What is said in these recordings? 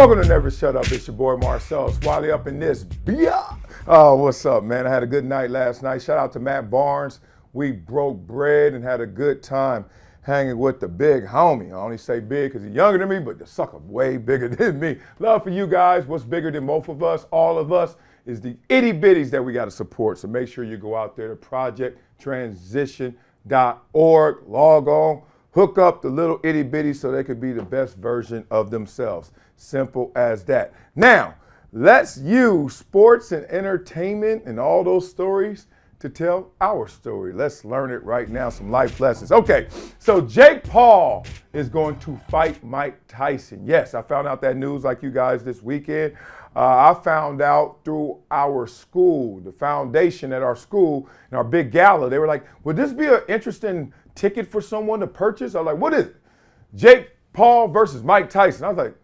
Welcome to Never Shut Up. It's your boy Marcellus Wiley up in this. Beer. Oh, what's up, man? I had a good night last night. Shout out to Matt Barnes. We broke bread and had a good time hanging with the big homie. I only say big because he's younger than me, but the sucker way bigger than me. Love for you guys. What's bigger than both of us, all of us, is the itty bitties that we got to support. So make sure you go out there to projecttransition.org, log on, hook up the little itty bitties so they could be the best version of themselves. Simple as that. Now, let's use sports and entertainment and all those stories to tell our story. Let's learn it right now, some life lessons. Okay, so Jake Paul is going to fight Mike Tyson. Yes, I found out that news like you guys this weekend. Uh, I found out through our school, the foundation at our school, in our big gala. They were like, would this be an interesting ticket for someone to purchase? I was like, what is it? Jake Paul versus Mike Tyson. I was like,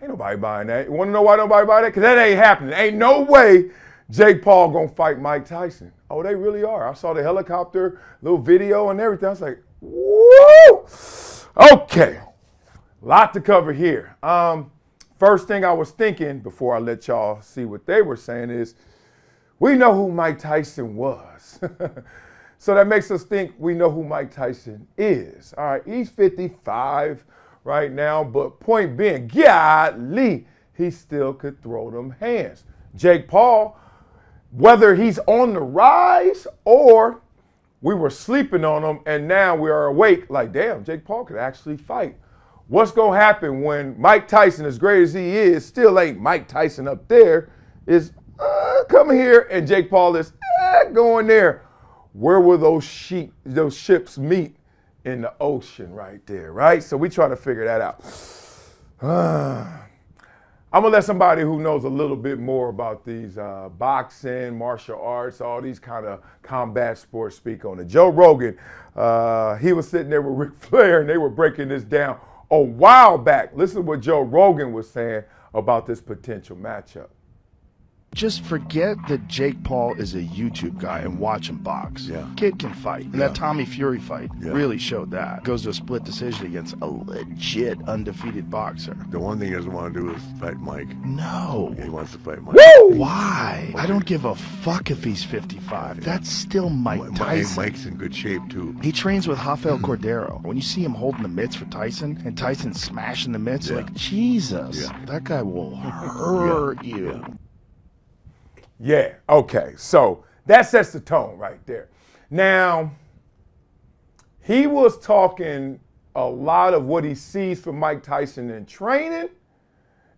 ain't nobody buying that. You want to know why nobody buy that? Because that ain't happening. Ain't no way Jake Paul gonna fight Mike Tyson. Oh, they really are. I saw the helicopter, little video and everything. I was like, woo! Okay, lot to cover here. Um, first thing I was thinking before I let y'all see what they were saying is, we know who Mike Tyson was. so that makes us think we know who Mike Tyson is. All right, he's 55 right now, but point being, golly, he still could throw them hands. Jake Paul, whether he's on the rise or we were sleeping on him and now we are awake, like, damn, Jake Paul could actually fight. What's going to happen when Mike Tyson, as great as he is, still ain't Mike Tyson up there, is uh, here and Jake Paul is uh, going there. Where will those sheep, those ships meet in the ocean right there, right? So we try to figure that out. I'm gonna let somebody who knows a little bit more about these uh, boxing, martial arts, all these kind of combat sports speak on it. Joe Rogan, uh, he was sitting there with Ric Flair and they were breaking this down a while back. Listen to what Joe Rogan was saying about this potential matchup. Just forget that Jake Paul is a YouTube guy and watch him box. Yeah. Kid can fight. And Yeah. that Tommy Fury fight Yeah. really showed that. Goes to a split decision against a legit undefeated boxer. The one thing he doesn't want to do is fight Mike. No. He wants to fight Mike. Woo! Why? I don't give a fuck if he's 55. That's still Mike Mi- Tyson. Mike's in good shape too. He trains with Rafael hmm. Cordero. When you see him holding the mitts for Tyson and Tyson smashing the mitts, Yeah. like, Jesus, Yeah. that guy will hurt you. Yeah, okay. So that sets the tone right there. Now, he was talking a lot of what he sees from Mike Tyson in training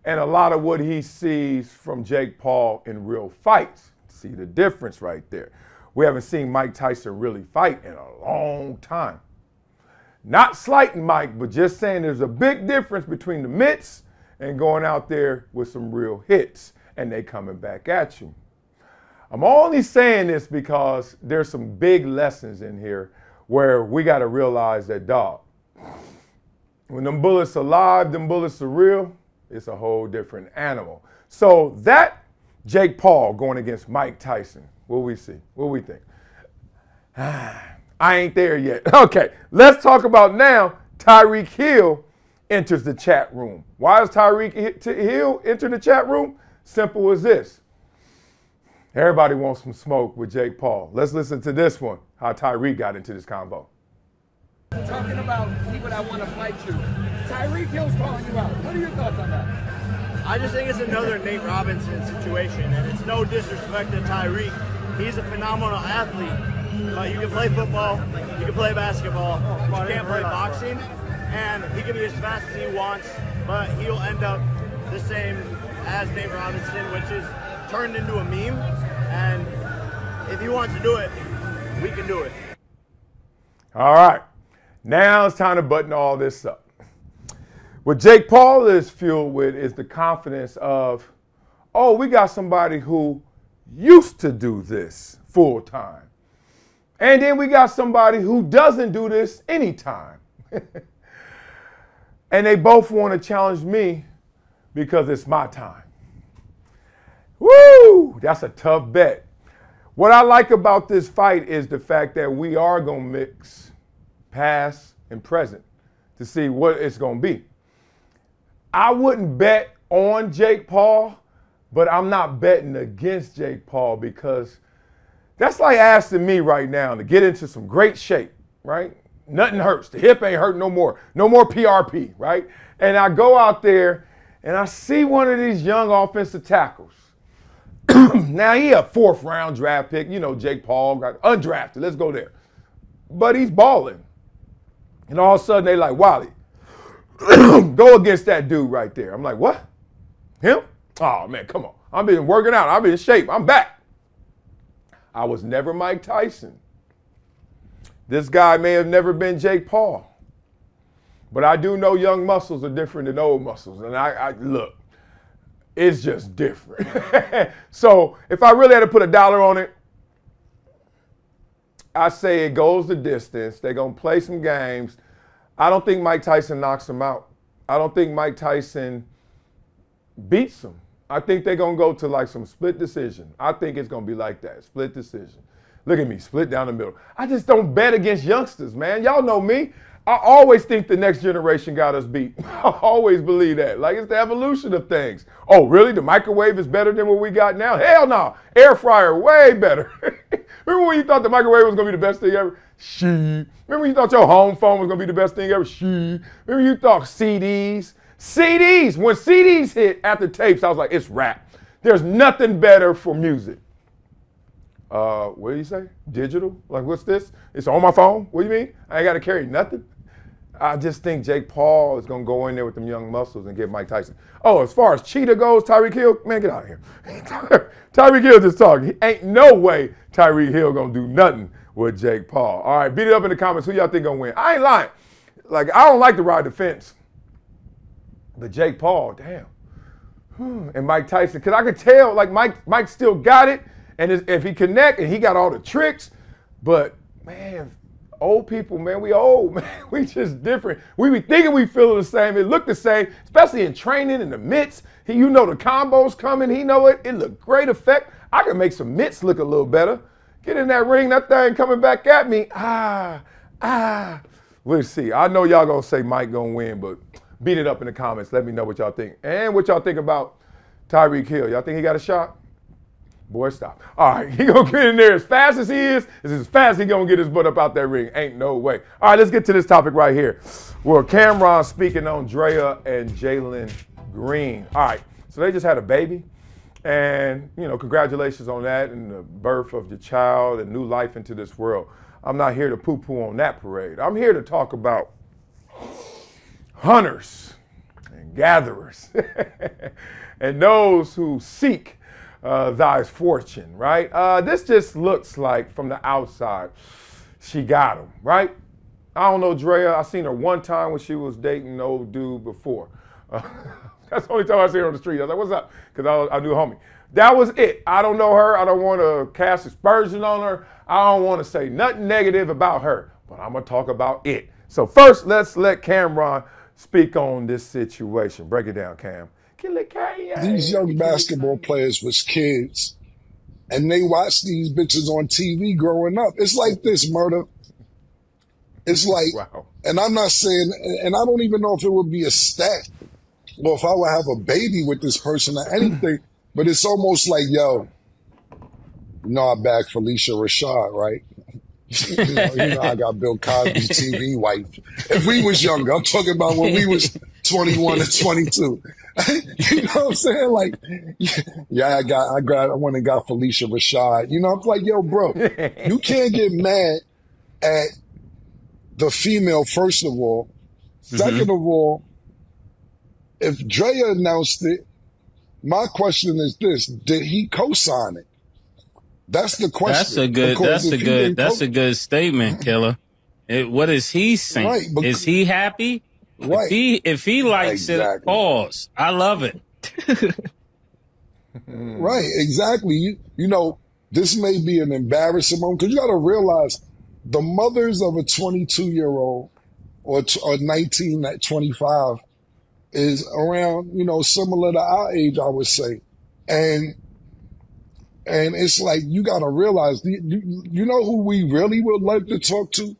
and a lot of what he sees from Jake Paul in real fights. See the difference right there. We haven't seen Mike Tyson really fight in a long time. Not slighting Mike, but just saying there's a big difference between the mitts and going out there with some real hits and they coming back at you. I'm only saying this because there's some big lessons in here where we got to realize that, dog, when them bullets are live, them bullets are real, it's a whole different animal. So that Jake Paul going against Mike Tyson, what we see, what we think. I ain't there yet. Okay, let's talk about now. Tyreek Hill enters the chat room. Why does Tyreek Hill enter the chat room? Simple as this. Everybody wants some smoke with Jake Paul. Let's listen to this one. How Tyreek got into this convo. Talking about people that want to fight you. Tyreek Hill's calling you out. What are your thoughts on that? I just think it's another Nate Robinson situation, and it's no disrespect to Tyreek. He's a phenomenal athlete. But you can play football, you can play basketball, oh, but you can't play boxing. And he can be as fast as he wants, but he'll end up the same as Nate Robinson, which is turned into a meme. And if he wants to do it, we can do it. All right. Now it's time to button all this up. What Jake Paul is fueled with is the confidence of, oh, we got somebody who used to do this full time. And then we got somebody who doesn't do this anytime. and they both want to challenge me because it's my time. Woo! That's a tough bet. What I like about this fight is the fact that we are going to mix past and present to see what it's going to be. I wouldn't bet on Jake Paul, but I'm not betting against Jake Paul because that's like asking me right now to get into some great shape, right? Nothing hurts. The hip ain't hurt no more. No more PRP, right? And I go out there and I see one of these young offensive tackles. now he a fourth round draft pick. You know, Jake Paul got undrafted. Let's go there. But he's balling. And all of a sudden they like, Wiley, go against that dude right there. I'm like, what? Him? Oh man, come on. I've been working out. I've been in shape. I'm back. I was never Mike Tyson. This guy may have never been Jake Paul. But I do know young muscles are different than old muscles. And I, I look, it's just different. so if I really had to put a dollar on it, I say it goes the distance. They're going to play some games. I don't think Mike Tyson knocks him out. I don't think Mike Tyson beats him. I think they're going to go to like some split decision. I think it's going to be like that split decision. Look at me, split down the middle. I just don't bet against youngsters, man. Y'all know me. I always think the next generation got us beat. I always believe that. Like it's the evolution of things. Oh, really? The microwave is better than what we got now? Hell no. Air fryer, way better. Remember when you thought the microwave was gonna be the best thing ever? She. Remember when you thought your home phone was gonna be the best thing ever? She. Remember you thought CDs? CDs. When CDs hit after tapes, I was like, it's rap. There's nothing better for music. Uh, what do you say? Digital? Like, what's this? It's on my phone? What do you mean? I ain't got to carry nothing? I just think Jake Paul is going to go in there with them young muscles and get Mike Tyson. Oh, as far as Cheetah goes, Tyreek Hill, man, get out of here. Tyreek Hill just talking. Ain't no way Tyreek Hill going to do nothing with Jake Paul. All right, beat it up in the comments. Who y'all think going to win? I ain't lying. Like, I don't like to ride the fence. But Jake Paul, damn. And Mike Tyson, because I could tell, like, Mike, Mike still got it. And if he connect and he got all the tricks, but man, old people, man, we old, man. We just different. We be thinking we feel the same. It look the same, especially in training in the mitts. He, you know the combos coming. He know it. It look great effect. I can make some mitts look a little better. Get in that ring, that thing coming back at me. Ah, ah. We'll see. I know y'all gonna say Mike gonna win, but beat it up in the comments. Let me know what y'all think. And what y'all think about Tyreek Hill. Y'all think he got a shot? Boy, stop. All right, he gonna get in there as fast as he is. It's as fast as he gonna get his butt up out that ring. Ain't no way. All right, let's get to this topic right here. Well, Cam'ron speaking on Draya and Jalen Green. All right, so they just had a baby. And, you know, congratulations on that and the birth of your child and new life into this world. I'm not here to poo poo on that parade. I'm here to talk about hunters and gatherers and those who seek uh, thy fortune, right? Uh, this just looks like from the outside, she got him, right? I don't know Draya. I seen her one time when she was dating an old dude before. Uh, that's the only time I see her on the street. I was like, what's up? Because I, I knew homie. That was it. I don't know her. I don't want to cast aspersion on her. I don't want to say nothing negative about her, but I'm going to talk about it. So first, let's let Cam'ron speak on this situation. Break it down, Cam. These young basketball players was kids, and they watched these bitches on TV growing up. It's like this murder. It's like, Wow. and I'm not saying, and I don't even know if it would be a stat or if I would have a baby with this person or anything, but it's almost like, yo, you know, I back Phylicia Rashad, right? you, know, you know, I got Bill Cosby's TV wife. If we was younger, I'm talking about when we was 21 to 22. you know what I'm saying? Like, yeah, I got, I got, I went and got Phylicia Rashad. You know, I'm like, yo, bro, you can't get mad at the female, first of all. Mm-hmm. 2nd of all, if Draya announced it, my question is this: Did he co-sign it? That's the question. That's a good. Because That's a good. That's co- a good statement, Killer. It, what is he saying? Right, but- is he happy? Right. If he if he likes it, Exactly. pause. I love it. Right, exactly. You you know, this may be an embarrassing moment because you got to realize the mothers of a 22 year old or t- or 19 at 25 is around you know similar to our age, I would say, and and it's like you got to realize you, you you know who we really would like to talk to,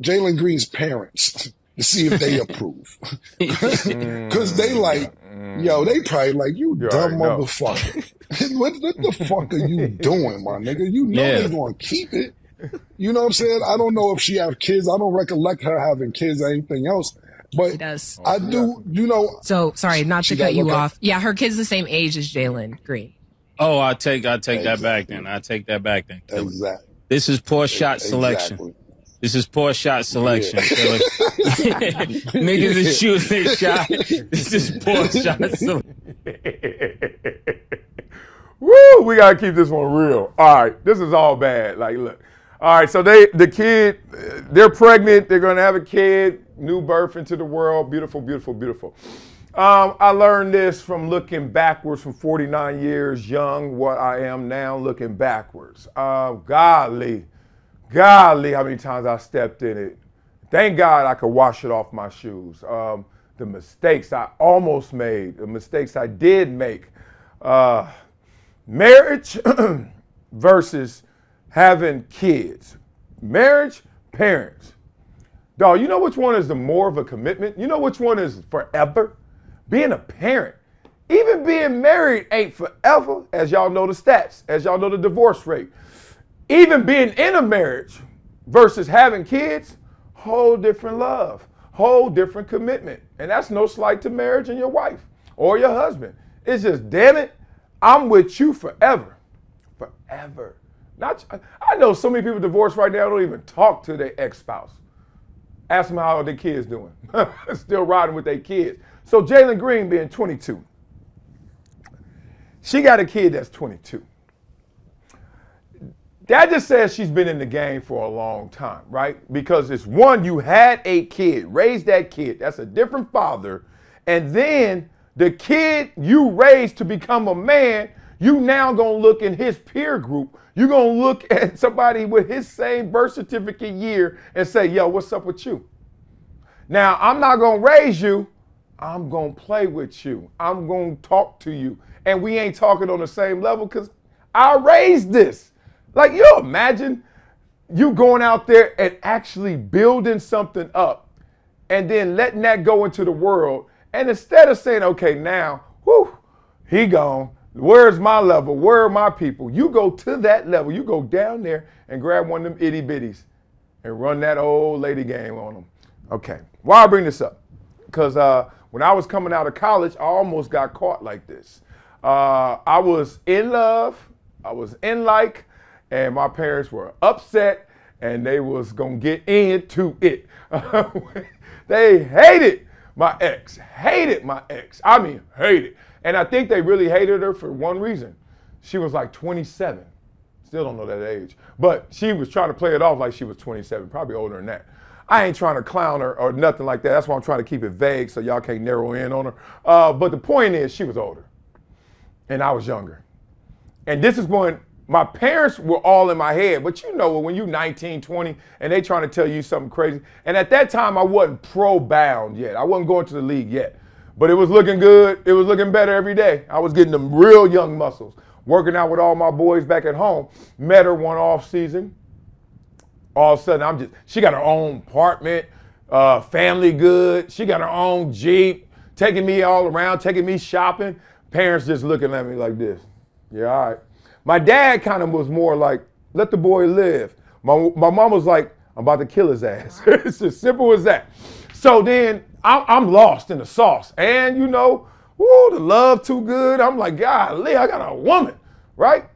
Jalen Green's parents. To see if they approve, because they mm, like Yo, mm. they probably like you You dumb already know. motherfucker. what, what the fuck are you doing, my nigga? You know Yeah. they gonna keep it. You know what I'm saying? I don't know if she have kids. I don't recollect her having kids or anything else. But She does. I oh, do, you know, So sorry, not to cut you look up- off. Yeah, her kid's the same age as Jalen Green. Oh, I take I take that back then. I take that back then. Exactly. This is poor shot selection. This is poor shot selection. Killer. Niggas is shooting their shot. This is poor shot selection. Woo! We gotta keep this one real. All right, this is all bad. Like, look. All right, so they, the kid, they're pregnant. They're gonna have a kid, new birth into the world. Beautiful, beautiful, beautiful. Um, I learned this from looking backwards from 49 years young, what I am now, looking backwards. Uh, golly, golly, how many times I stepped in it. Thank God I could wash it off my shoes. Um, the mistakes I almost made, the mistakes I did make. Uh, marriage versus having kids. Marriage, parents. Dog, you know which one is the more of a commitment? You know which one is forever? Being a parent. Even being married ain't forever, as y'all know the stats, as y'all know the divorce rate. Even being in a marriage versus having kids, whole different love, whole different commitment. And that's no slight to marriage and your wife or your husband. It's just, damn it, I'm with you forever. Forever. Not, I know so many people divorced right now don't even talk to their ex-spouse. Ask them how their kids doing. Still riding with their kids. So Jalen Green being 22. She got a kid that's 22. That just says she's been in the game for a long time, right? Because it's one, you had a kid, raised that kid. That's a different father. And then the kid you raised to become a man, you now gonna look in his peer group. You're gonna look at somebody with his same birth certificate year and say, yo, what's up with you? Now, I'm not gonna raise you. I'm gonna play with you. I'm gonna talk to you. And we ain't talking on the same level because I raised this. Like, you imagine you going out there and actually building something up and then letting that go into the world. And instead of saying, okay, now, whew, he gone. Where's my level? Where are my people? You go to that level. You go down there and grab one of them itty bitties and run that old lady game on them. Okay. Why I bring this up? Because uh, when I was coming out of college, I almost got caught like this. Uh, I was in love, I was in like, and my parents were upset, and they was gonna get into it. they hated my ex, hated my ex. I mean, hated. And I think they really hated her for one reason. She was like 27. Still don't know that age. But she was trying to play it off like she was 27, probably older than that. I ain't trying to clown her or nothing like that. That's why I'm trying to keep it vague so y'all can't narrow in on her. Uh, but the point is, she was older and I was younger. And this is when my parents were all in my head. But you know, when you're 19, 20, and they trying to tell you something crazy. And at that time, I wasn't pro bound yet. I wasn't going to the league yet. But it was looking good. It was looking better every day. I was getting them real young muscles. Working out with all my boys back at home. Met her one off season. All of a sudden, I'm just, she got her own apartment, uh, family good. She got her own Jeep, taking me all around, taking me shopping. Parents just looking at me like this. Yeah, all right. My dad kind of was more like, let the boy live. My, my mom was like, I'm about to kill his ass. it's as simple as that. So then I'm, I'm lost in the sauce. And you know, woo, the love too good. I'm like, golly, I got a woman, right?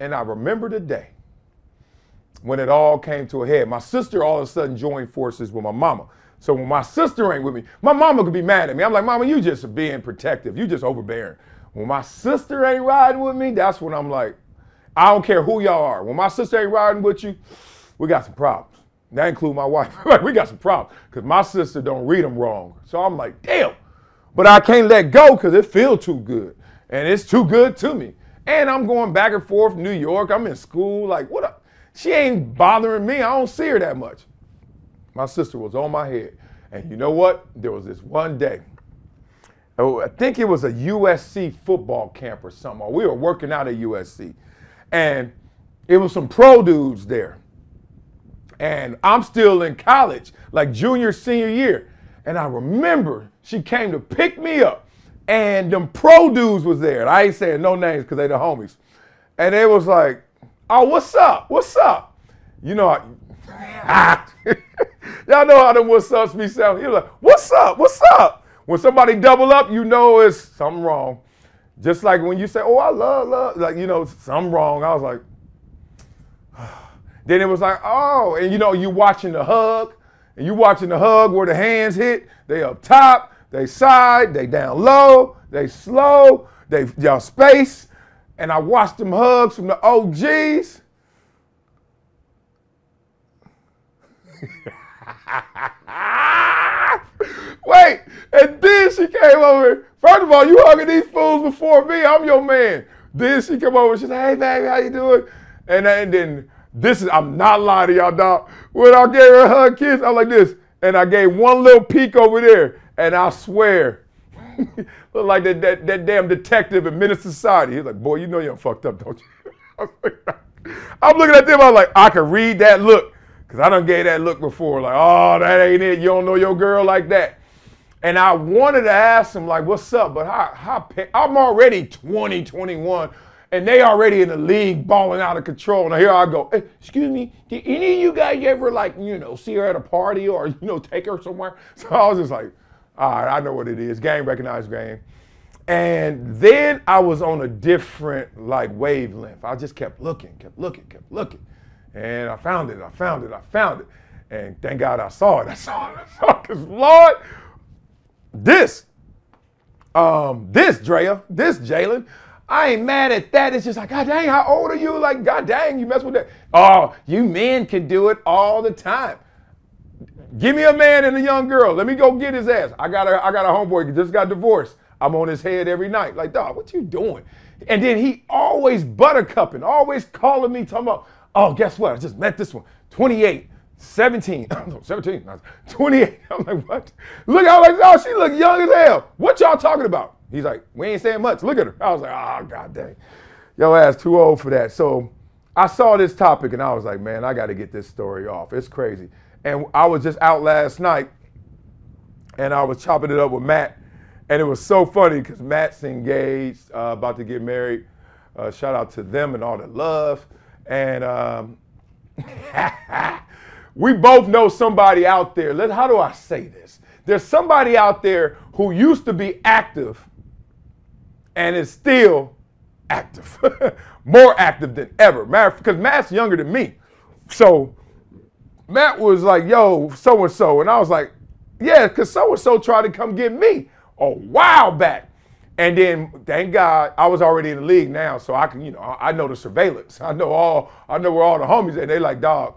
And I remember the day when it all came to a head. My sister all of a sudden joined forces with my mama. So when my sister ain't with me, my mama could be mad at me. I'm like, mama, you just being protective. You just overbearing. When my sister ain't riding with me, that's when I'm like, I don't care who y'all are. When my sister ain't riding with you, we got some problems. That include my wife. we got some problems because my sister don't read them wrong. So I'm like, damn. But I can't let go because it feel too good. And it's too good to me. And I'm going back and forth New York. I'm in school. Like, what up? She ain't bothering me. I don't see her that much. My sister was on my head. And you know what? There was this one day. Oh, I think it was a USC football camp or something. We were working out at USC. And it was some pro dudes there. And I'm still in college, like junior, senior year. And I remember she came to pick me up, and them pro dudes was there. And I ain't saying no names because they the homies. And they was like, oh, what's up? What's up? You know, I, y'all know how them what's ups be sound. He was like, what's up? What's up? When somebody double up, you know it's something wrong. Just like when you say, oh, I love, love, like, you know, something wrong. I was like, then it was like, oh, and you know, you watching the hug, and you watching the hug where the hands hit, they up top, they side, they down low, they slow, they y'all space. And I watched them hugs from the OGs. Wait, and then she came over. First of all, you hugging these fools before me. I'm your man. Then she come over. She said, "Hey, baby, how you doing?" And, and then this is, I'm not lying to y'all, dog. When I gave her a hug, kiss, I was like this. And I gave one little peek over there. And I swear, look like that, that, that damn detective in Menace Society. He's like, boy, you know you're fucked up, don't you? I'm looking at them, I'm like, I can read that look. Because I done gave that look before. Like, oh, that ain't it. You don't know your girl like that. And I wanted to ask him, like, what's up? But how, how, I'm already 20, 21 and they already in the league balling out of control. Now here I go. Hey, excuse me, did any of you guys ever like you know see her at a party or you know take her somewhere? So I was just like, all right, I know what it is. Game recognized game. And then I was on a different like wavelength. I just kept looking, kept looking, kept looking, and I found it. I found it. I found it. And thank God I saw it. I saw it. I saw it. Cause Lord, this, um, this Draya, this Jalen, I ain't mad at that. It's just like, God dang, how old are you? Like, God dang, you mess with that. Oh, you men can do it all the time. Give me a man and a young girl. Let me go get his ass. I got a, I got a homeboy who just got divorced. I'm on his head every night. Like, dog, what you doing? And then he always buttercupping, always calling me, talking about, oh, guess what? I just met this one, 28, 17, no, 17, 28. I'm like, what? Look, I was like, oh, she look young as hell. What y'all talking about? He's like, we ain't saying much. Look at her. I was like, oh, god dang. Yo ass too old for that. So I saw this topic and I was like, man, I got to get this story off. It's crazy. And I was just out last night and I was chopping it up with Matt. And it was so funny because Matt's engaged, uh, about to get married. Uh, shout out to them and all the love. And um, we both know somebody out there. Let, how do I say this? There's somebody out there who used to be active and is still active, more active than ever. Because Matt's younger than me. So Matt was like, yo, so and so. And I was like, yeah, because so and so tried to come get me a while back. And then, thank God, I was already in the league now, so I can, you know, I know the surveillance. I know all, I know where all the homies are. They like, dog,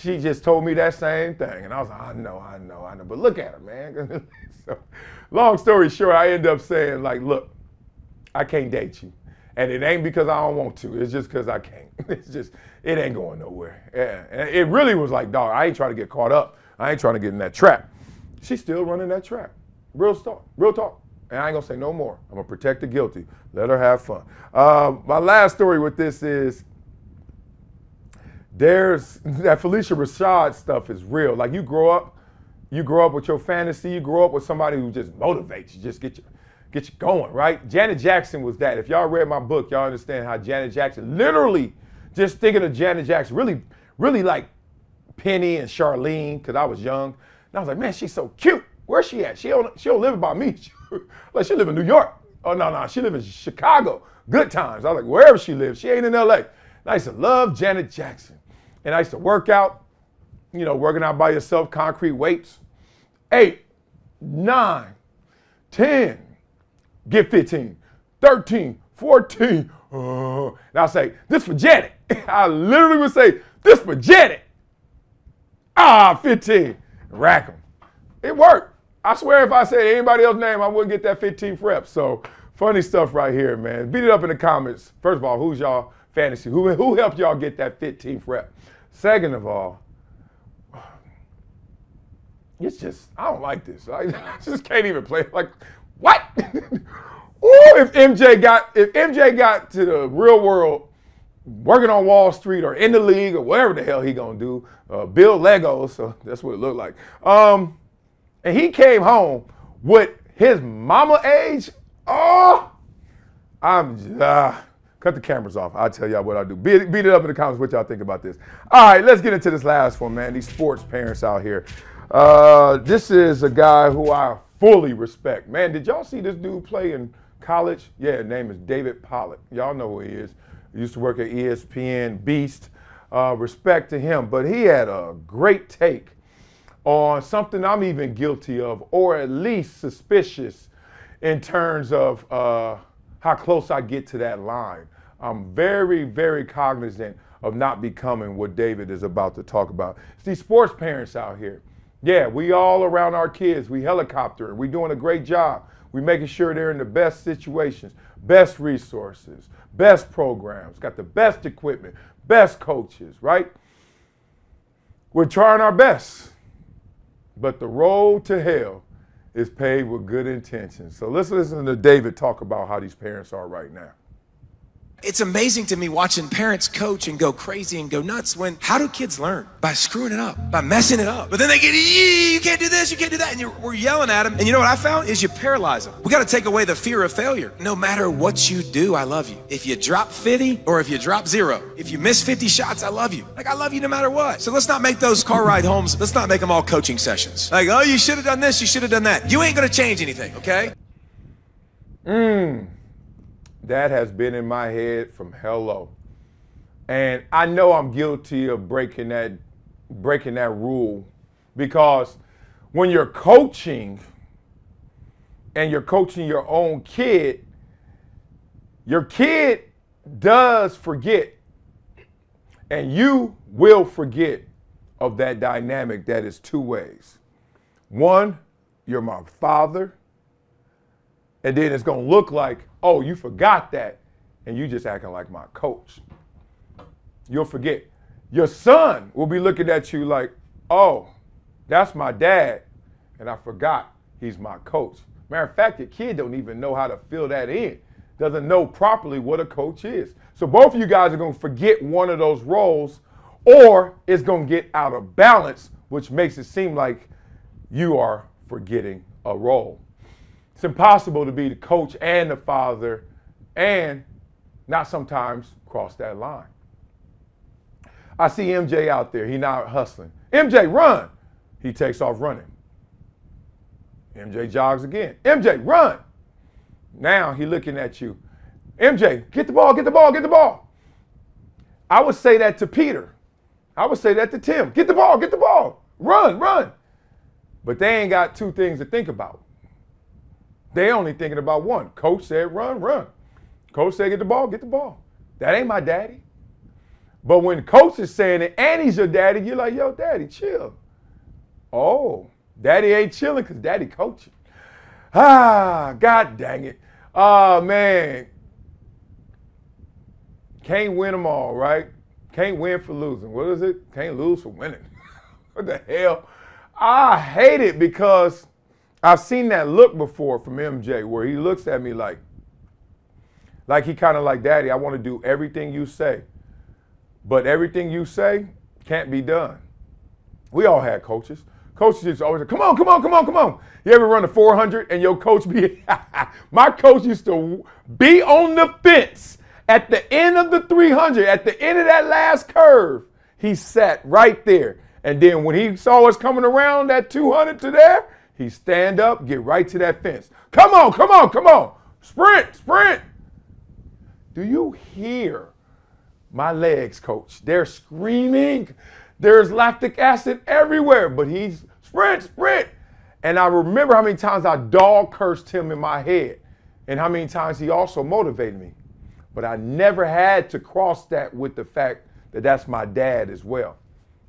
she just told me that same thing. And I was like, I know, I know, I know. But look at her, man. so, long story short, I end up saying, like, look, I can't date you. And it ain't because I don't want to. It's just because I can't. It's just, it ain't going nowhere. Yeah. And it really was like, dog, I ain't trying to get caught up. I ain't trying to get in that trap. She's still running that trap. Real talk. Real talk. And I ain't gonna say no more. I'm gonna protect the guilty. Let her have fun. Uh, my last story with this is there's that Phylicia Rashad stuff is real. Like you grow up, you grow up with your fantasy, you grow up with somebody who just motivates you, just get you get you going, right? Janet Jackson was that. If y'all read my book, y'all understand how Janet Jackson, literally, just thinking of Janet Jackson, really, really like Penny and Charlene, because I was young. And I was like, man, she's so cute. Where's she at? She don't, she don't live by me. like she live in New York. Oh no, no, she live in Chicago. Good times. I was like, wherever she lives, she ain't in LA. I used to love Janet Jackson. And I used to work out, you know, working out by yourself, concrete weights. Eight, nine, ten, get 15, 13, 14. Uh, and I'll say, this for Janet. I literally would say, this for Janet. Ah, 15. Rack them. It worked. I swear if I said anybody else's name, I wouldn't get that 15th rep. So funny stuff right here, man. Beat it up in the comments. First of all, who's y'all fantasy? Who, who helped y'all get that 15th rep? Second of all, it's just, I don't like this. I, just can't even play. Like, what? Ooh, if MJ got if MJ got to the real world, working on Wall Street or in the league or whatever the hell he gonna do, uh, build Legos. So that's what it looked like. Um, and he came home with his mama age Oh, I'm uh, cut the cameras off. I'll tell y'all what I do. Beat, beat it up in the comments what y'all think about this. All right, let's get into this last one, man. These sports parents out here. Uh, this is a guy who I fully respect. Man, did y'all see this dude play in college? Yeah, his name is David Pollack. Y'all know who he is. He used to work at ESPN, Beast. Uh, respect to him, but he had a great take on something I'm even guilty of, or at least suspicious in terms of uh, how close I get to that line. I'm very, very cognizant of not becoming what David is about to talk about. It's these sports parents out here. Yeah, we all around our kids. We helicopter. We doing a great job. We making sure they're in the best situations, best resources, best programs, got the best equipment, best coaches, right? We're trying our best. But the road to hell is paid with good intentions. So let's listen to David talk about how these parents are right now. It's amazing to me watching parents coach and go crazy and go nuts when how do kids learn? By screwing it up, by messing it up. But then they get, you can't do this, you can't do that. And we're yelling at them. And you know what I found is you paralyze them. We got to take away the fear of failure. No matter what you do, I love you. If you drop 50 or if you drop zero, if you miss 50 shots, I love you. Like I love you no matter what. So let's not make those car ride homes, let's not make them all coaching sessions. Like, oh, you should have done this, you should have done that. You ain't going to change anything, okay? Mmm. That has been in my head from hello. And I know I'm guilty of breaking that breaking that rule because when you're coaching and you're coaching your own kid, your kid does forget. And you will forget of that dynamic that is two ways. One, you're my father. And then it's going to look like, oh, you forgot that. And you just acting like my coach. You'll forget. Your son will be looking at you like, oh, that's my dad. And I forgot he's my coach. Matter of fact, your kid don't even know how to fill that in. Doesn't know properly what a coach is. So both of you guys are going to forget one of those roles or it's going to get out of balance, which makes it seem like you are forgetting a role. It's impossible to be the coach and the father and not sometimes cross that line. I see MJ out there. He not hustling. MJ, run. He takes off running. MJ jogs again. MJ, run. Now he looking at you. MJ, get the ball, get the ball, get the ball. I would say that to Peter. I would say that to Tim. Get the ball, get the ball. Run, run. But they ain't got two things to think about. They only thinking about one. Coach said run, run. Coach said get the ball, get the ball. That ain't my daddy. But when coach is saying it and he's your daddy, you're like, yo, daddy, chill. Oh, daddy ain't chilling because daddy coaching. Ah, God dang it. Oh, man. Can't win them all, right? Can't win for losing. What is it? Can't lose for winning. what the hell? I hate it because I've seen that look before from MJ where he looks at me like, like he kind of like, Daddy, I want to do everything you say. But everything you say can't be done. We all had coaches. Coaches used to always say, come on, come on, come on, come on. You ever run a 400 and your coach be, my coach used to be on the fence at the end of the 300, at the end of that last curve. He sat right there. And then when he saw us coming around that 200 to there, he stand up, get right to that fence. Come on, come on, come on. Sprint, sprint. Do you hear my legs, coach? They're screaming. There's lactic acid everywhere, but he's sprint, sprint. And I remember how many times I dog cursed him in my head and how many times he also motivated me. But I never had to cross that with the fact that that's my dad as well.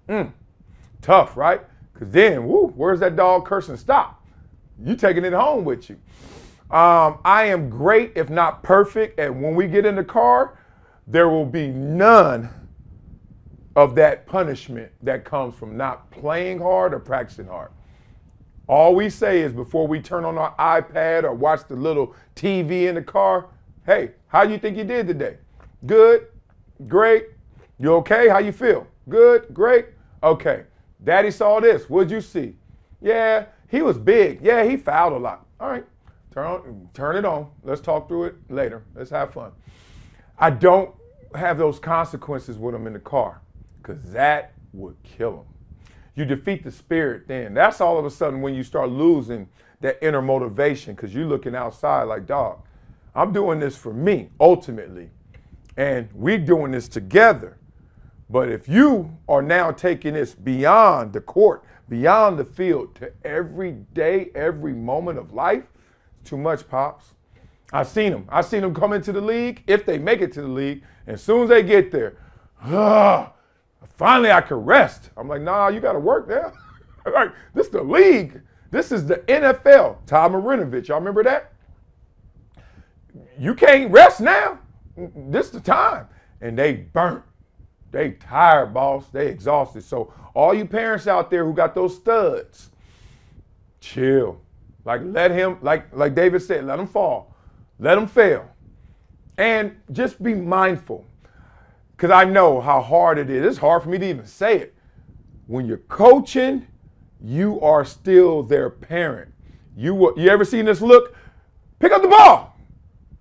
Mm. Tough, right? Because then, woo, where's that dog cursing stop? You taking it home with you. Um, I am great, if not perfect. And when we get in the car, there will be none of that punishment that comes from not playing hard or practicing hard. All we say is before we turn on our iPad or watch the little TV in the car, hey, how do you think you did today? Good, great. You okay? How you feel? Good, great. Okay. Daddy saw this. What'd you see? Yeah, he was big. Yeah, he fouled a lot. All right. Turn on, turn it on. Let's talk through it later. Let's have fun. I don't have those consequences with them in the car because that would kill them. You defeat the spirit then. That's all of a sudden when you start losing that inner motivation because you're looking outside like, dog, I'm doing this for me ultimately. And we're doing this together. But if you are now taking this beyond the court, beyond the field to every day, every moment of life, too much, Pops. I've seen them. I've seen them come into the league, if they make it to the league, as soon as they get there, ah, finally I can rest. I'm like, nah, you got to work now. like, this is the league. This is the NFL. Todd Marinovich, y'all remember that? You can't rest now. This is the time. And they burnt. They tired, boss. They exhausted. So all you parents out there who got those studs, chill. Like let him, like like David said, let him fall. Let him fail. And just be mindful. Because I know how hard it is. It's hard for me to even say it. When you're coaching, you are still their parent. You you ever seen this look? Pick up the ball.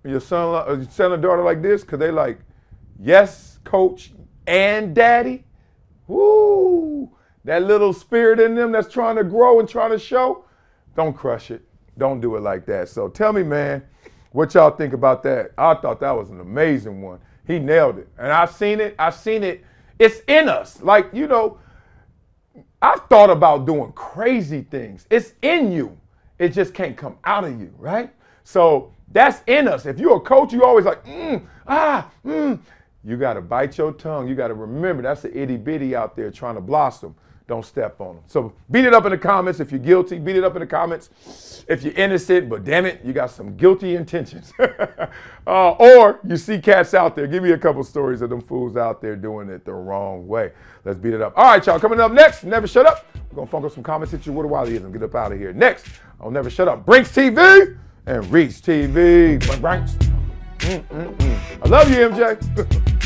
Your son, uh, your son or daughter like this, because they like, yes, coach and daddy. Woo! That little spirit in them that's trying to grow and trying to show. Don't crush it. Don't do it like that. So tell me, man, what y'all think about that? I thought that was an amazing one. He nailed it. And I've seen it. I've seen it. It's in us. Like, you know, I've thought about doing crazy things. It's in you. It just can't come out of you, right? So that's in us. If you're a coach, you're always like, mm, ah, mm. You got to bite your tongue. You got to remember that's the itty bitty out there trying to blossom. Don't step on them. So beat it up in the comments if you're guilty. Beat it up in the comments if you're innocent, but damn it, you got some guilty intentions. uh, or you see cats out there. Give me a couple stories of them fools out there doing it the wrong way. Let's beat it up. All right, y'all. Coming up next, Never Shut Up. We're going to funk up some comments, hit you with a and get up out of here. Next, I'll Never Shut Up. Brinx TV and Reach TV. Brinx. Mm-mm-mm. I love you, MJ.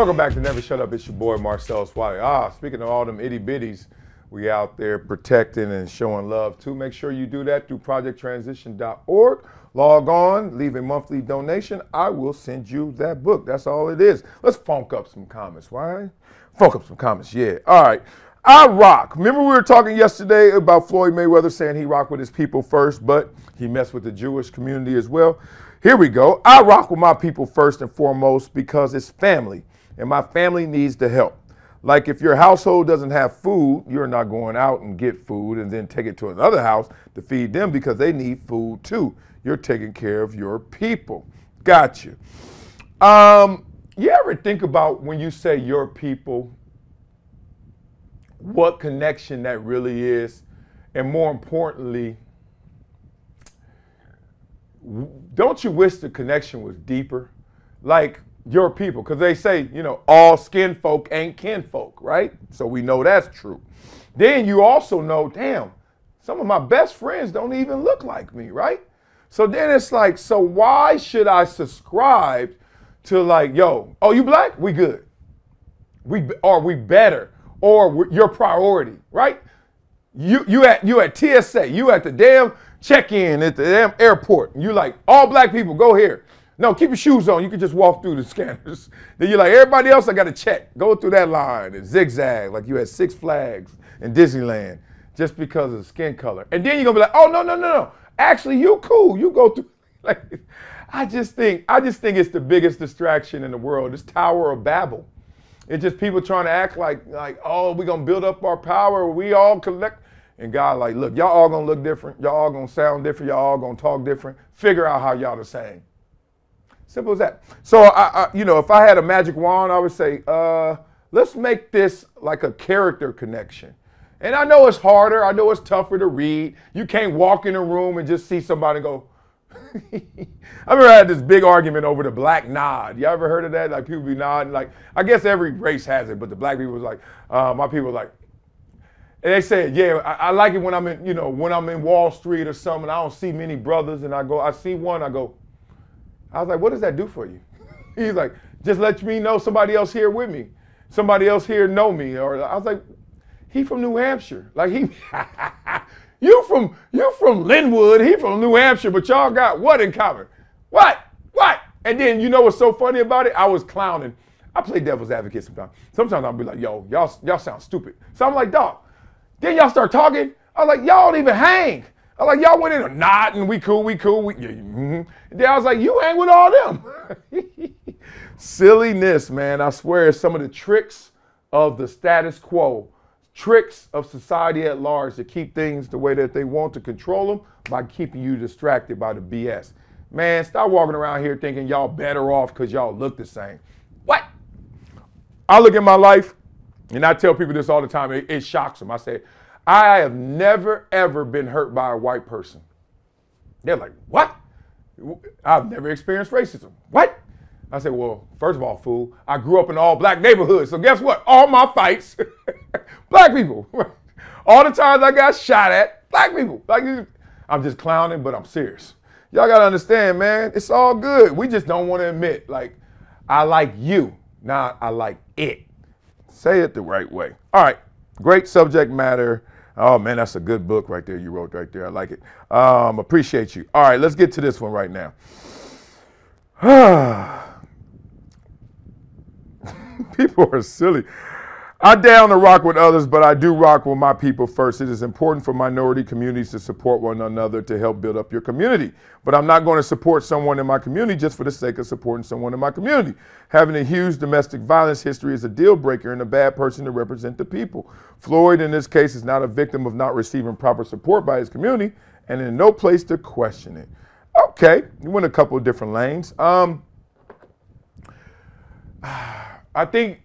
Welcome back to Never Shut Up. It's your boy Marcellus Wiley. Ah, speaking of all them itty bitties, we out there protecting and showing love too. Make sure you do that through projecttransition.org. Log on, leave a monthly donation. I will send you that book. That's all it is. Let's funk up some comments. Why? Funk up some comments. Yeah. All right. I rock. Remember we were talking yesterday about Floyd Mayweather saying he rocked with his people first, but he messed with the Jewish community as well. Here we go. I rock with my people first and foremost because it's family and my family needs the help. Like if your household doesn't have food, you're not going out and get food and then take it to another house to feed them because they need food too. You're taking care of your people. Got you. Um, you ever think about when you say your people, what connection that really is? And more importantly, don't you wish the connection was deeper? Like, your people because they say you know all skin folk ain't kin folk right? So we know that's true. Then you also know damn some of my best friends don't even look like me right? So then it's like so why should i subscribe to like yo oh you black? We good. We are we better or your priority right? You you at you at tsa you at the damn check-in at the damn airport. You like all black people go here No, keep your shoes on. You can just walk through the scanners. Then you're like, everybody else, I got to check. Go through that line and zigzag like you had Six Flags in Disneyland just because of skin color. And then you're going to be like, oh, no, no, no, no. Actually, you cool. You go through. Like, I just think, I just think it's the biggest distraction in the world. This Tower of Babel. It's just people trying to act like, like, oh, we're gonna build up our power. We all collect. And God, like, look, y'all all gonna look different. Y'all all gonna sound different. Y'all all gonna talk different. Figure out how y'all the same. Simple as that. So, I, I, you know, if I had a magic wand, I would say, uh, let's make this like a character connection. And I know it's harder. I know it's tougher to read. You can't walk in a room and just see somebody go. I remember I had this big argument over the black nod. You ever heard of that? Like people be nodding. Like I guess every race has it, but the black people was like, uh, my people like, and they said, yeah, I, I, like it when I'm in, you know, when I'm in Wall Street or something. I don't see many brothers, and I go, I see one, I go, I was like, what does that do for you? He's like, just let me know somebody else here with me, somebody else here know me, or I was like, he from New Hampshire, like he. You from you from Lynwood, he from New Hampshire, but y'all got what in common? What? What? And then you know what's so funny about it? I was clowning. I play devil's advocate sometimes. Sometimes I'll be like, yo, y'all, y'all sound stupid. So I'm like, dog. Then y'all start talking. I'm like, y'all don't even hang. I'm like, y'all went in a knot and we cool, we cool. We, yeah, mm-hmm. Then I was like, you hang with all them. Silliness, man. I swear, some of the tricks of the status quo tricks of society at large to keep things the way that they want to control them by keeping you distracted by the BS. Man, stop walking around here thinking y'all better off because y'all look the same. What? I look at my life, and I tell people this all the time, it, it shocks them. I say, I have never, ever been hurt by a white person. They're like, what? I've never experienced racism. What? I said, well, first of all, fool, I grew up in all black neighborhoods. So guess what? All my fights, black people. all the times I got shot at, black people. Like, I'm just clowning, but I'm serious. Y'all gotta understand, man, it's all good. We just don't want to admit, like, I like you, not I like it. Say it the right way. All right, great subject matter. Oh man, that's a good book right there you wrote right there. I like it. Um, appreciate you. All right, let's get to this one right now. people are silly. I down to rock with others, but I do rock with my people first. It is important for minority communities to support one another to help build up your community. But I'm not going to support someone in my community just for the sake of supporting someone in my community. Having a huge domestic violence history is a deal breaker and a bad person to represent the people. Floyd, in this case, is not a victim of not receiving proper support by his community and in no place to question it. Okay, you went a couple of different lanes. Um, I think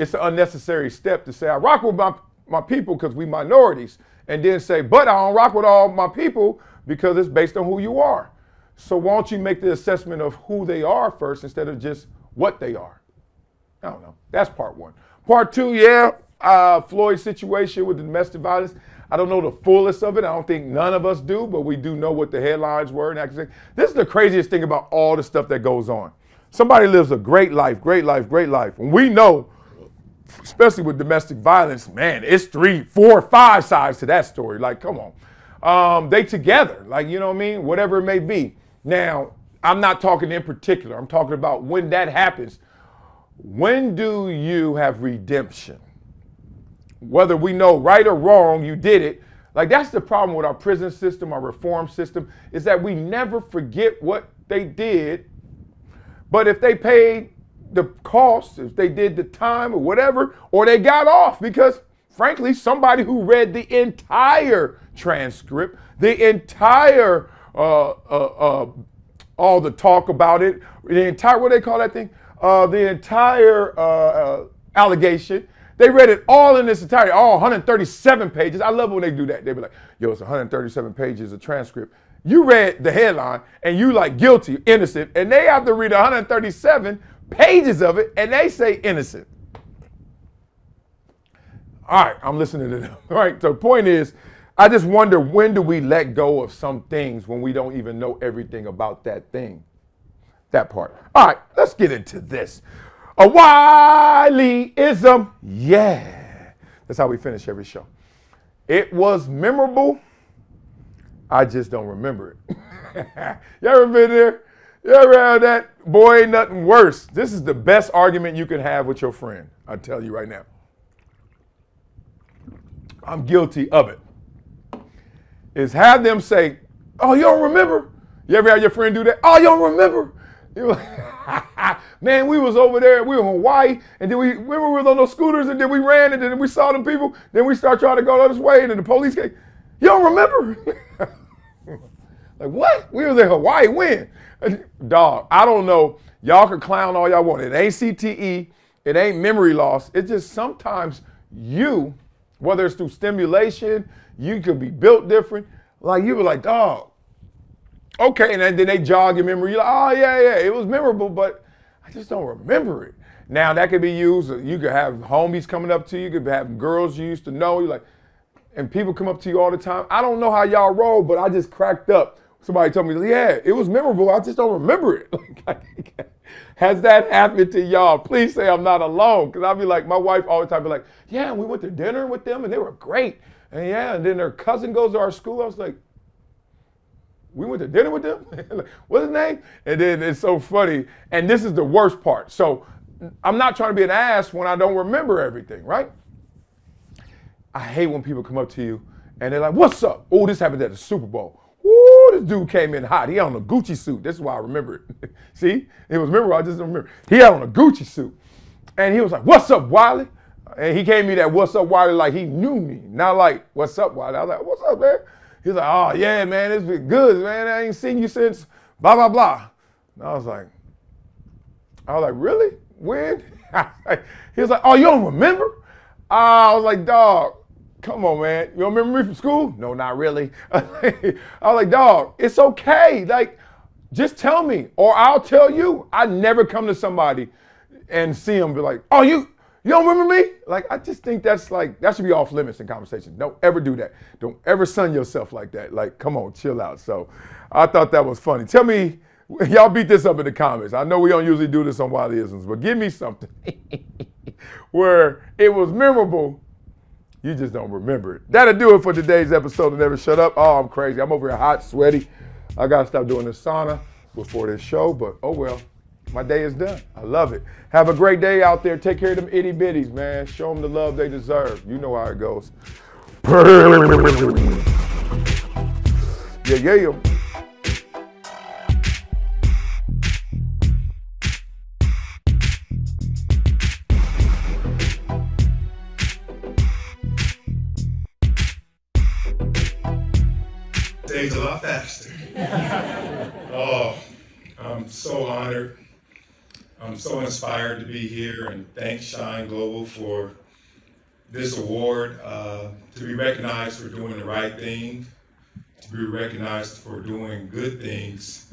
it's an unnecessary step to say I rock with my, my people because we minorities, and then say, but I don't rock with all my people because it's based on who you are. So why don't you make the assessment of who they are first instead of just what they are? I don't know. That's part one. Part two, yeah, uh, Floyd's situation with the domestic violence. I don't know the fullest of it. I don't think none of us do, but we do know what the headlines were. And this is the craziest thing about all the stuff that goes on. Somebody lives a great life, great life, great life. And we know, especially with domestic violence, man, it's three, four, five sides to that story. Like, come on. Um, they together, like, you know what I mean? Whatever it may be. Now, I'm not talking in particular. I'm talking about when that happens. When do you have redemption? Whether we know right or wrong, you did it. Like that's the problem with our prison system, our reform system, is that we never forget what they did but if they paid the cost, if they did the time or whatever, or they got off because, frankly, somebody who read the entire transcript, the entire, uh, uh, uh, all the talk about it, the entire, what do they call that thing? Uh, the entire uh, uh, allegation. They read it all in its entirety, all 137 pages. I love when they do that. They be like, yo, it's 137 pages of transcript you read the headline and you like guilty, innocent, and they have to read 137 pages of it and they say innocent. All right, I'm listening to them. All right, so the point is, I just wonder when do we let go of some things when we don't even know everything about that thing? That part. All right, let's get into this. A Wileyism. Yeah. That's how we finish every show. It was memorable I just don't remember it. Y'all ever been there? You ever that? Boy, ain't nothing worse. This is the best argument you can have with your friend. I tell you right now. I'm guilty of it. Is have them say, "Oh, you don't remember?" You ever had your friend do that? Oh, you don't remember? Man, we was over there. We were in Hawaii, and then we remember we was on those scooters, and then we ran, and then we saw them people. Then we start trying to go on this way, and then the police came. You don't remember? like what? We was in Hawaii when? Dog, I don't know. Y'all can clown all y'all want. It ain't CTE. It ain't memory loss. It's just sometimes you, whether it's through stimulation, you could be built different. Like you were like, dog, okay, and then, they jog your memory. You're like, oh yeah, yeah, it was memorable, but I just don't remember it. Now that could be used. Uh, you could have homies coming up to you. You could have girls you used to know. You like, and people come up to you all the time. I don't know how y'all roll, but I just cracked up. Somebody told me, yeah, it was memorable. I just don't remember it. Has that happened to y'all? Please say I'm not alone. Because I'll be like, my wife all the time be like, yeah, we went to dinner with them and they were great. And yeah, and then their cousin goes to our school. I was like, we went to dinner with them. What's his name? And then it's so funny. And this is the worst part. So I'm not trying to be an ass when I don't remember everything, right? I hate when people come up to you and they're like, "What's up?" Oh, this happened at the Super Bowl. This dude came in hot. He had on a Gucci suit. This is why I remember it. See, it was memorable. I just remember. He had on a Gucci suit, and he was like, "What's up, Wiley?" And he gave me that "What's up, Wiley?" like he knew me, not like "What's up, Wiley?" I was like, "What's up, man?" He's like, "Oh yeah, man, it's been good, man. I ain't seen you since blah blah blah." And I was like, "I was like, really? When?" he was like, "Oh, you don't remember?" I was like, "Dog." Come on, man. You don't remember me from school? No, not really. I was like, dog, it's okay. Like, just tell me, or I'll tell you. I never come to somebody and see them be like, oh, you you don't remember me? Like, I just think that's like that should be off limits in conversation. Don't ever do that. Don't ever sun yourself like that. Like, come on, chill out. So I thought that was funny. Tell me, y'all beat this up in the comments. I know we don't usually do this on Wileyisms, but give me something where it was memorable you just don't remember it. That'll do it for today's episode of Never Shut Up. Oh, I'm crazy. I'm over here hot, sweaty. I got to stop doing the sauna before this show, but oh well. My day is done. I love it. Have a great day out there. Take care of them itty bitties, man. Show them the love they deserve. You know how it goes. Yeah, yeah. Days a lot faster. oh, I'm so honored. I'm so inspired to be here and thank Shine Global for this award, uh, to be recognized for doing the right thing, to be recognized for doing good things,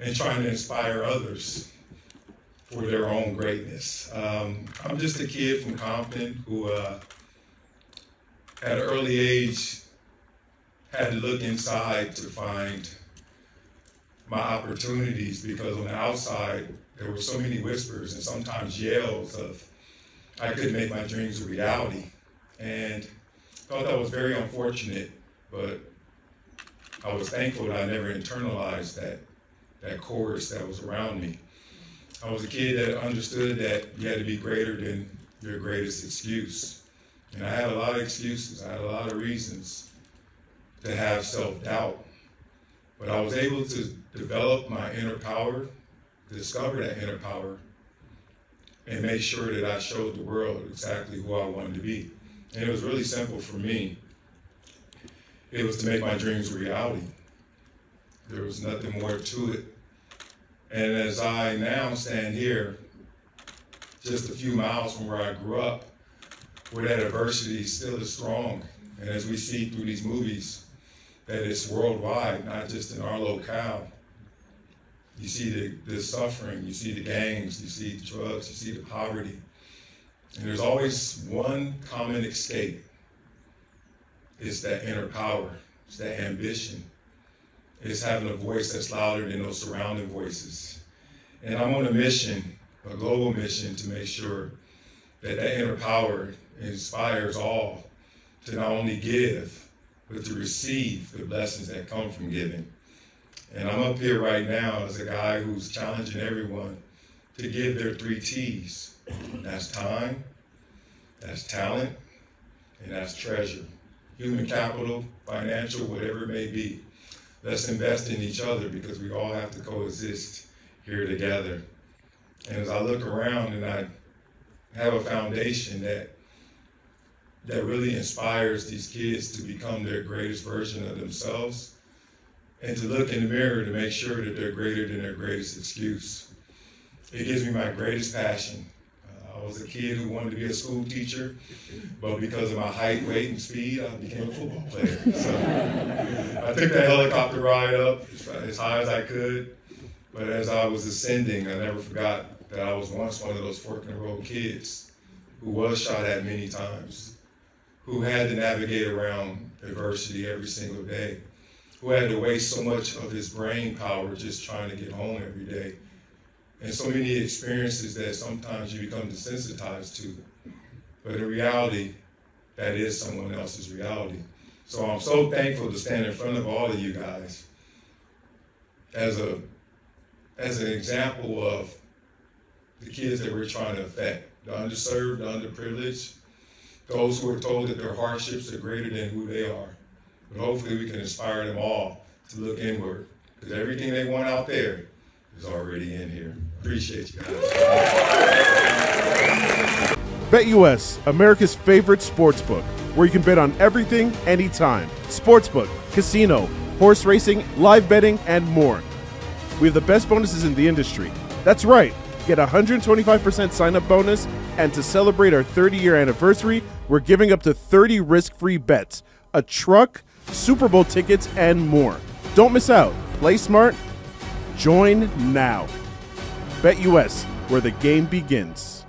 and trying to inspire others for their own greatness. Um, I'm just a kid from Compton who, uh, at an early age, had to look inside to find my opportunities because on the outside there were so many whispers and sometimes yells of I couldn't make my dreams a reality. And thought that was very unfortunate, but I was thankful that I never internalized that that chorus that was around me. I was a kid that understood that you had to be greater than your greatest excuse. And I had a lot of excuses. I had a lot of reasons to have self-doubt. But I was able to develop my inner power, discover that inner power, and make sure that I showed the world exactly who I wanted to be. And it was really simple for me. It was to make my dreams a reality. There was nothing more to it. And as I now stand here, just a few miles from where I grew up, where that adversity still is strong, and as we see through these movies, that it's worldwide, not just in our locale. You see the, the suffering, you see the gangs, you see the drugs, you see the poverty. And there's always one common escape. It's that inner power, it's that ambition. It's having a voice that's louder than those surrounding voices. And I'm on a mission, a global mission, to make sure that that inner power inspires all to not only give, but to receive the blessings that come from giving. And I'm up here right now as a guy who's challenging everyone to give their three T's. That's time, that's talent, and that's treasure. Human capital, financial, whatever it may be. Let's invest in each other because we all have to coexist here together. And as I look around and I have a foundation that that really inspires these kids to become their greatest version of themselves and to look in the mirror to make sure that they're greater than their greatest excuse. It gives me my greatest passion. Uh, I was a kid who wanted to be a school teacher, but because of my height, weight, and speed, I became a football player. So I took that helicopter ride up as high as I could. But as I was ascending, I never forgot that I was once one of those fork in the road kids who was shot at many times, who had to navigate around adversity every single day, who had to waste so much of his brain power just trying to get home every day, and so many experiences that sometimes you become desensitized to. But in reality, that is someone else's reality. So I'm so thankful to stand in front of all of you guys as a as an example of the kids that we're trying to affect, the underserved, the underprivileged, those who are told that their hardships are greater than who they are. But hopefully we can inspire them all to look inward, because everything they want out there is already in here. Appreciate you guys. BetUS, America's favorite sports book, where you can bet on everything, anytime. Sportsbook, casino, horse racing, live betting, and more. We have the best bonuses in the industry. That's right. Get a 125% sign up bonus, and to celebrate our 30 year anniversary, we're giving up to 30 risk free bets, a truck, Super Bowl tickets, and more. Don't miss out. Play smart. Join now. BetUS, where the game begins.